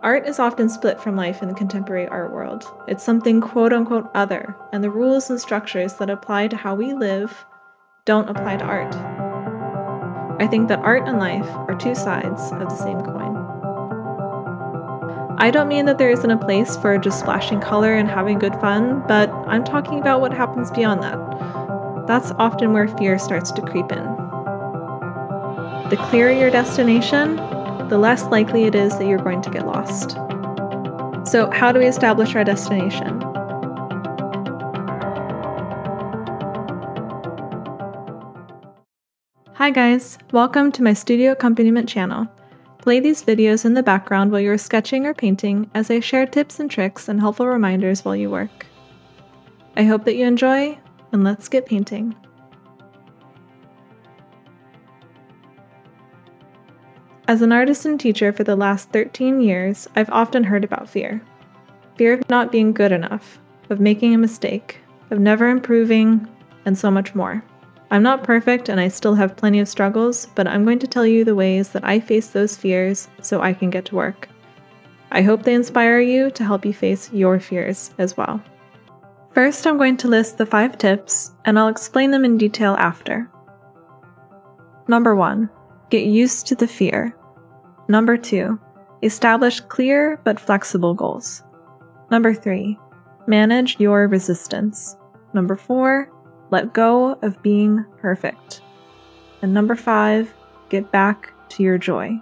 Art is often split from life in the contemporary art world. It's something quote unquote other, and the rules and structures that apply to how we live don't apply to art. I think that art and life are two sides of the same coin. I don't mean that there isn't a place for just splashing color and having good fun, but I'm talking about what happens beyond that. That's often where fear starts to creep in. The clearer your destination, the less likely it is that you're going to get lost. So, how do we establish our destination? Hi guys, welcome to my studio accompaniment channel. Play these videos in the background while you're sketching or painting as I share tips and tricks and helpful reminders while you work. I hope that you enjoy, and let's get painting. As an artist and teacher for the last 13 years, I've often heard about fear. Fear of not being good enough, of making a mistake, of never improving, and so much more. I'm not perfect and I still have plenty of struggles, but I'm going to tell you the ways that I face those fears so I can get to work. I hope they inspire you to help you face your fears as well. First, I'm going to list the five tips, and I'll explain them in detail after. Number one, get used to the fear. Number two, establish clear but flexible goals. Number three, manage your resistance. Number four, let go of being perfect. And number five, get back to your joy.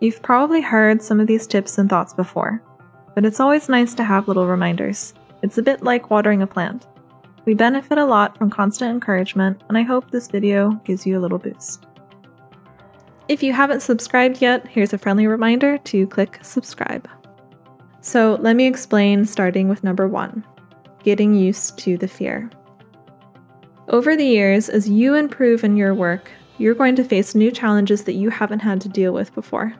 You've probably heard some of these tips and thoughts before, but it's always nice to have little reminders. It's a bit like watering a plant. We benefit a lot from constant encouragement, and I hope this video gives you a little boost. If you haven't subscribed yet, here's a friendly reminder to click subscribe. So let me explain starting with number one getting used to the fear. Over the years, as you improve in your work, you're going to face new challenges that you haven't had to deal with before.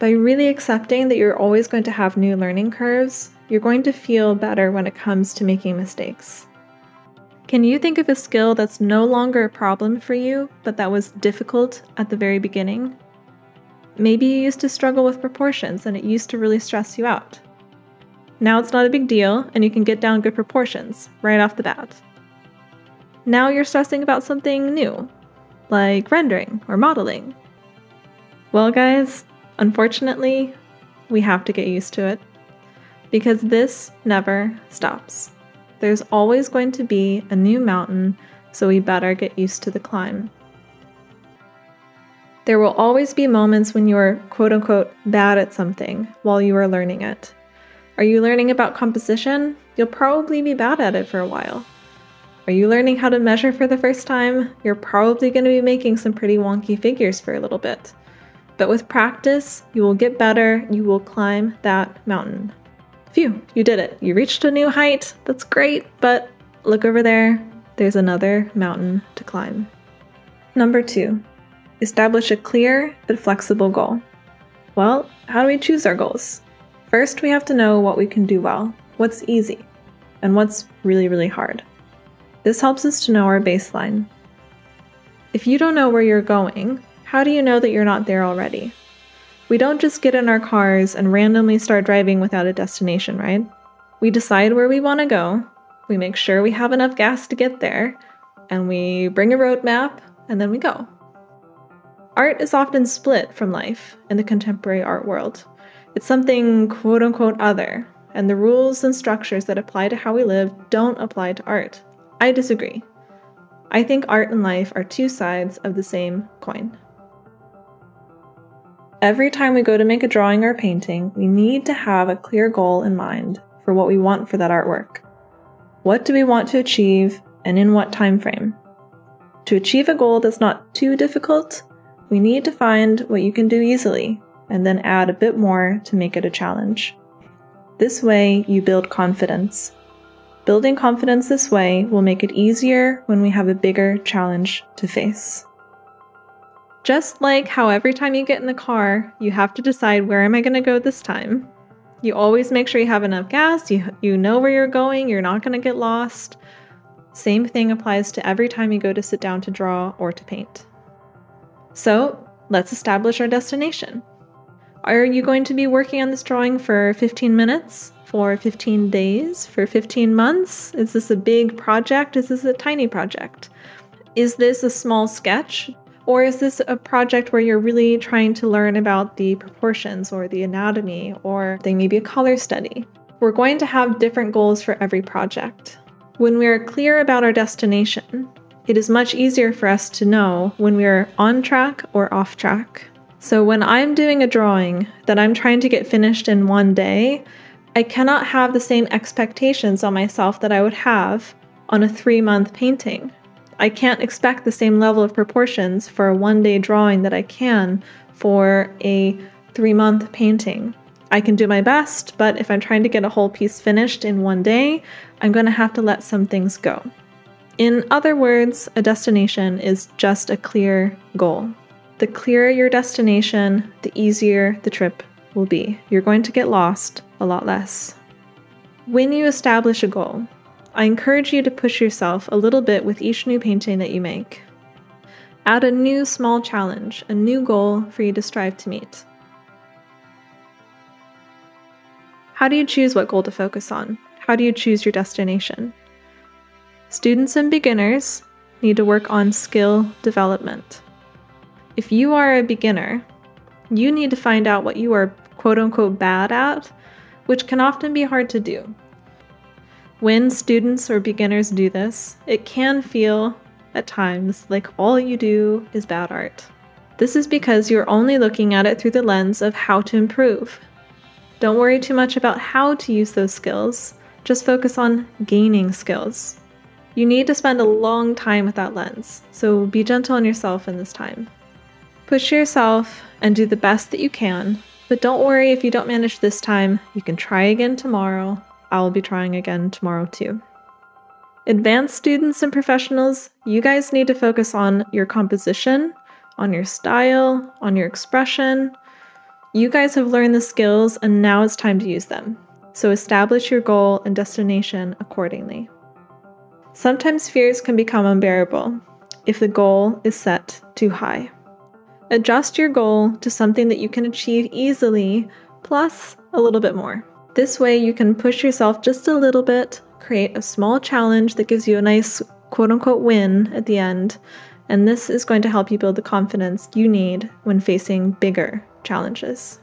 By really accepting that you're always going to have new learning curves, you're going to feel better when it comes to making mistakes. Can you think of a skill that's no longer a problem for you, but that was difficult at the very beginning? Maybe you used to struggle with proportions and it used to really stress you out. Now it's not a big deal, and you can get down good proportions right off the bat. Now you're stressing about something new, like rendering or modeling. Well, guys, unfortunately, we have to get used to it because this never stops. There's always going to be a new mountain, so we better get used to the climb. There will always be moments when you're quote unquote bad at something while you are learning it. Are you learning about composition? You'll probably be bad at it for a while. Are you learning how to measure for the first time? You're probably going to be making some pretty wonky figures for a little bit. But with practice, you will get better, you will climb that mountain. Phew, you did it. You reached a new height. That's great, but look over there. There's another mountain to climb. Number two, establish a clear but flexible goal. Well, how do we choose our goals? First, we have to know what we can do well, what's easy, and what's really, really hard. This helps us to know our baseline. If you don't know where you're going, how do you know that you're not there already? We don't just get in our cars and randomly start driving without a destination, right? We decide where we want to go, we make sure we have enough gas to get there, and we bring a roadmap, and then we go. Art is often split from life in the contemporary art world. It's something quote unquote other, and the rules and structures that apply to how we live don't apply to art. I disagree. I think art and life are two sides of the same coin. Every time we go to make a drawing or painting, we need to have a clear goal in mind for what we want for that artwork. What do we want to achieve and in what time frame? To achieve a goal that's not too difficult, we need to find what you can do easily and then add a bit more to make it a challenge. This way, you build confidence. Building confidence this way will make it easier when we have a bigger challenge to face. Just like how every time you get in the car, you have to decide where am I going to go this time. You always make sure you have enough gas, you, you know where you're going, you're not going to get lost. Same thing applies to every time you go to sit down to draw or to paint. So, let's establish our destination. Are you going to be working on this drawing for 15 minutes? For 15 days? For 15 months? Is this a big project? Is this a tiny project? Is this a small sketch? Or is this a project where you're really trying to learn about the proportions or the anatomy, or they may be a color study? We're going to have different goals for every project. When we are clear about our destination, it is much easier for us to know when we are on track or off track. So when I'm doing a drawing that I'm trying to get finished in one day, I cannot have the same expectations on myself that I would have on a three month painting. I can't expect the same level of proportions for a one day drawing that I can for a three month painting. I can do my best, but if I'm trying to get a whole piece finished in one day, I'm going to have to let some things go. In other words, a destination is just a clear goal. The clearer your destination, the easier the trip will be. You're going to get lost a lot less. When you establish a goal, I encourage you to push yourself a little bit with each new painting that you make. Add a new small challenge, a new goal for you to strive to meet. How do you choose what goal to focus on? How do you choose your destination? Students and beginners need to work on skill development. If you are a beginner, you need to find out what you are quote unquote bad at, which can often be hard to do. When students or beginners do this, it can feel, at times, like all you do is bad art. This is because you're only looking at it through the lens of how to improve. Don't worry too much about how to use those skills, just focus on gaining skills. You need to spend a long time with that lens, so be gentle on yourself in this time. Push yourself and do the best that you can, but don't worry if you don't manage this time, you can try again tomorrow I will be trying again tomorrow too. Advanced students and professionals, you guys need to focus on your composition, on your style, on your expression. You guys have learned the skills and now it's time to use them. So establish your goal and destination accordingly. Sometimes fears can become unbearable if the goal is set too high. Adjust your goal to something that you can achieve easily, plus a little bit more. This way, you can push yourself just a little bit, create a small challenge that gives you a nice quote unquote win at the end, and this is going to help you build the confidence you need when facing bigger challenges.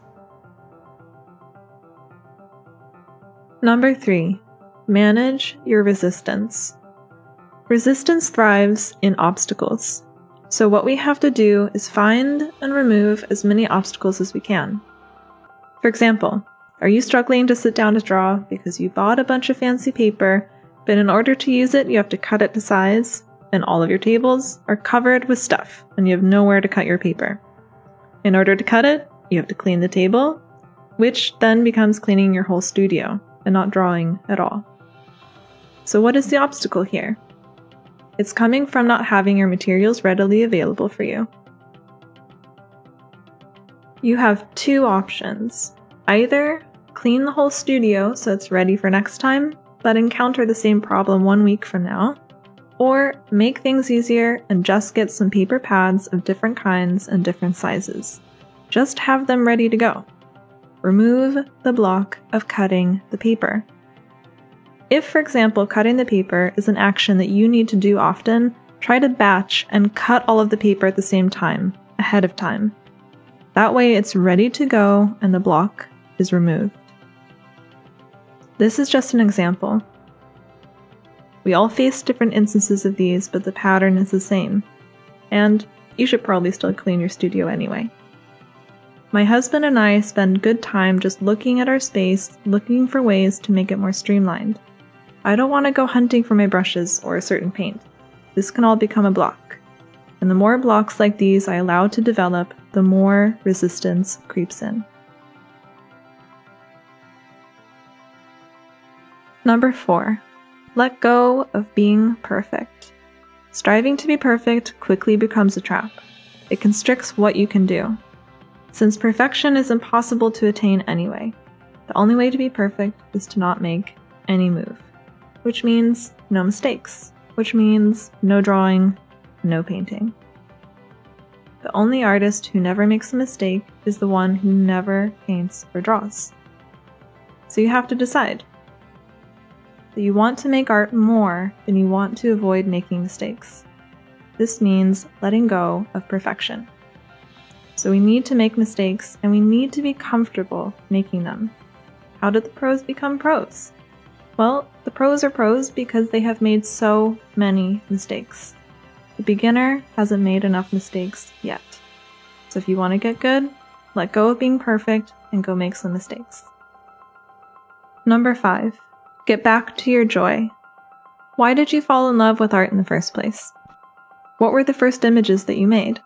Number three, manage your resistance. Resistance thrives in obstacles. So, what we have to do is find and remove as many obstacles as we can. For example, are you struggling to sit down to draw because you bought a bunch of fancy paper, but in order to use it, you have to cut it to size, and all of your tables are covered with stuff, and you have nowhere to cut your paper? In order to cut it, you have to clean the table, which then becomes cleaning your whole studio and not drawing at all. So, what is the obstacle here? It's coming from not having your materials readily available for you. You have two options. Either clean the whole studio so it's ready for next time, but encounter the same problem one week from now. Or make things easier and just get some paper pads of different kinds and different sizes. Just have them ready to go. Remove the block of cutting the paper. If, for example, cutting the paper is an action that you need to do often, try to batch and cut all of the paper at the same time, ahead of time. That way it's ready to go and the block is removed. This is just an example. We all face different instances of these, but the pattern is the same. And you should probably still clean your studio anyway. My husband and I spend good time just looking at our space, looking for ways to make it more streamlined. I don't want to go hunting for my brushes or a certain paint. This can all become a block. And the more blocks like these I allow to develop, the more resistance creeps in. Number four, let go of being perfect. Striving to be perfect quickly becomes a trap. It constricts what you can do. Since perfection is impossible to attain anyway, the only way to be perfect is to not make any move, which means no mistakes, which means no drawing, no painting. the only artist who never makes a mistake is the one who never paints or draws. So you have to decide that you want to make art more than you want to avoid making mistakes. This means letting go of perfection. So we need to make mistakes and we need to be comfortable making them. How did the pros become pros? Well, the pros are pros because they have made so many mistakes. The beginner hasn't made enough mistakes yet. So if you want to get good, let go of being perfect and go make some mistakes. Number 5. Get back to your joy. Why did you fall in love with art in the first place? What were the first images that you made?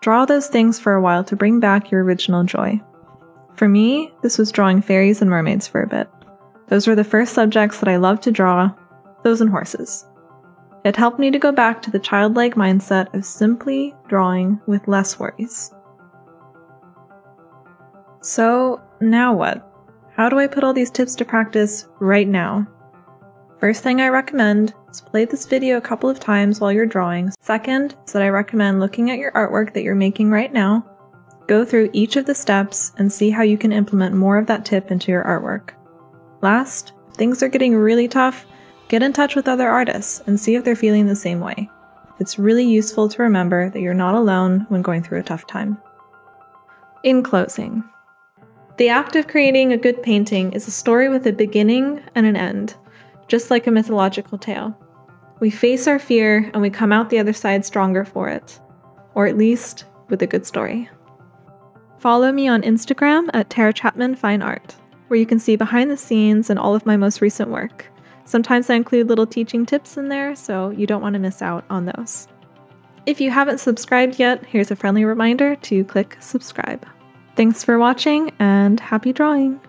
Draw those things for a while to bring back your original joy. For me, this was drawing fairies and mermaids for a bit. Those were the first subjects that I loved to draw, those and horses. It helped me to go back to the childlike mindset of simply drawing with less worries. So, now what? How do I put all these tips to practice right now? First thing I recommend is play this video a couple of times while you're drawing. Second is that I recommend looking at your artwork that you're making right now, go through each of the steps and see how you can implement more of that tip into your artwork. Last, if things are getting really tough, Get in touch with other artists and see if they're feeling the same way. It's really useful to remember that you're not alone when going through a tough time. In closing, the act of creating a good painting is a story with a beginning and an end, just like a mythological tale. We face our fear and we come out the other side stronger for it, or at least with a good story. Follow me on Instagram at Tara Chapman Fine Art, where you can see behind the scenes and all of my most recent work. Sometimes I include little teaching tips in there, so you don't want to miss out on those. If you haven't subscribed yet, here's a friendly reminder to click subscribe. Thanks for watching and happy drawing!